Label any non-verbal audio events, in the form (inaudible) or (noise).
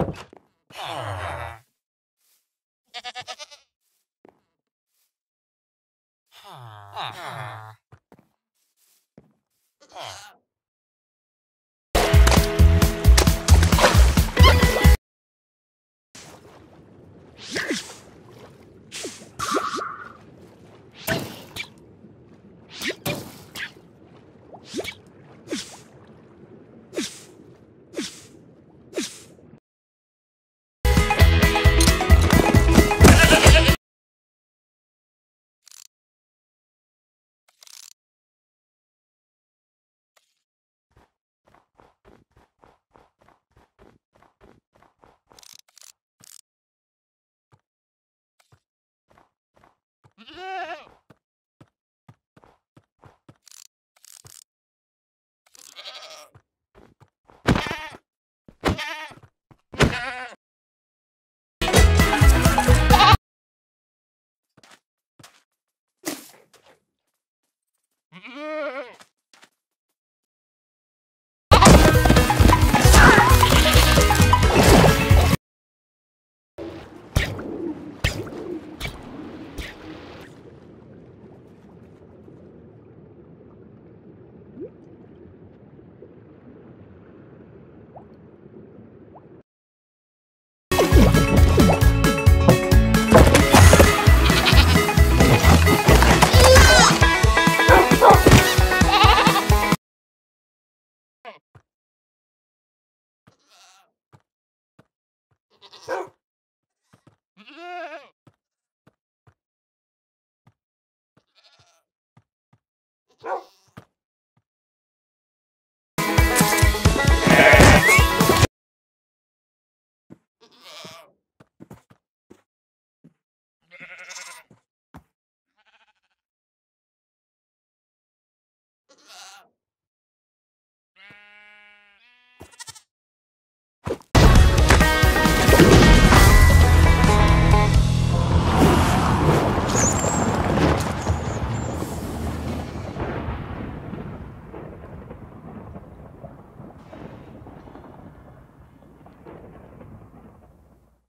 Yeah. (laughs) (laughs) (laughs) like, Ah!